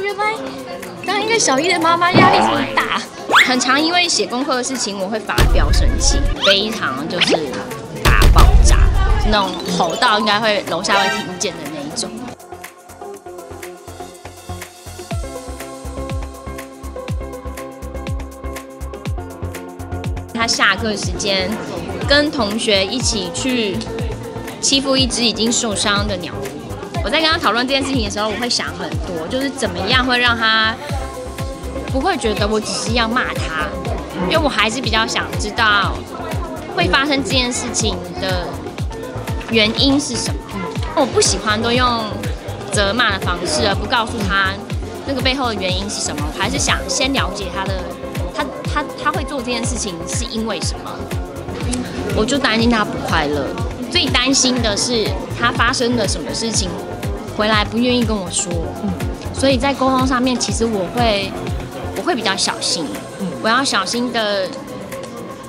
原来当一个小一的妈妈压力这么大。很常因为写功课的事情，我会发飙生气，非常就是大爆炸，那种吼到应该会楼下会听见的那一种。他下课时间跟同学一起去欺负一只已经受伤的鸟。我在跟他讨论这件事情的时候，我会想很多，就是怎么样会让他不会觉得我只是要骂他，因为我还是比较想知道会发生这件事情的原因是什么。我不喜欢都用责骂的方式，而不告诉他那个背后的原因是什么。我还是想先了解他的，他他他会做这件事情是因为什么？我就担心他不快乐，最担心的是他发生了什么事情回来不愿意跟我说。所以在沟通上面，其实我会我会比较小心，嗯我要小心的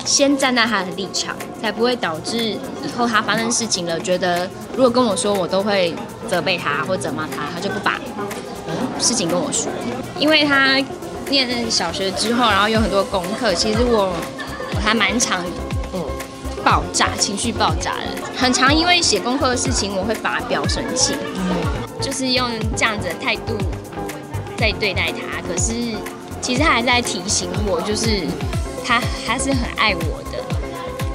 先站在他的立场，才不会导致以后他发生事情了，觉得如果跟我说，我都会责备他或责骂他，他就不把事情跟我说。因为他念小学之后，然后有很多功课，其实我我还蛮常爆炸，情绪爆炸了，很常因为写功课的事情，我会发飙生气，就是用这样子的态度在对待他。可是其实他还在提醒我，就是他还是很爱我的。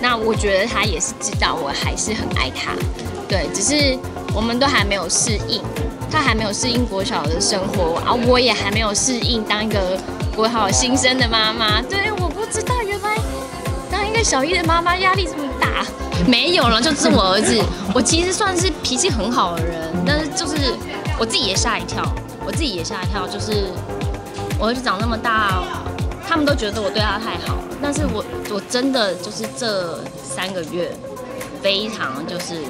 那我觉得他也是知道我还是很爱他，对，只是我们都还没有适应，他还没有适应国小的生活啊，我也还没有适应当一个国小新生的妈妈。对，我不知道原来小一的妈妈压力这么大。没有了，就是我儿子。我其实算是脾气很好的人，但是就是我自己也吓一跳，我自己也吓一跳，就是我儿子长那么大，他们都觉得我对他太好了，但是我我真的就是这三个月非常就是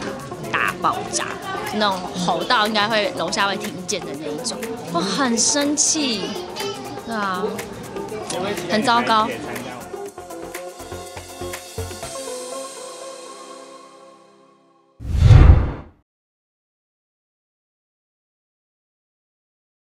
大爆炸，那种吼到应该会楼下会听见的那一种，我很生气，对啊，很糟糕。